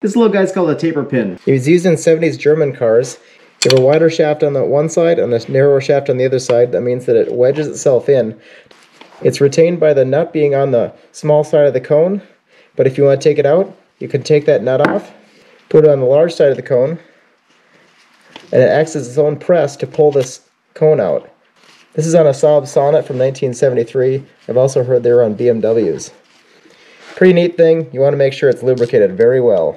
This little guy's called a taper pin. It was used in 70s German cars. You have a wider shaft on the one side and a narrower shaft on the other side. That means that it wedges itself in. It's retained by the nut being on the small side of the cone, but if you want to take it out, you can take that nut off, put it on the large side of the cone, and it acts as its own press to pull this cone out. This is on a Saab Sonett from 1973. I've also heard they were on BMWs. Pretty neat thing. You want to make sure it's lubricated very well.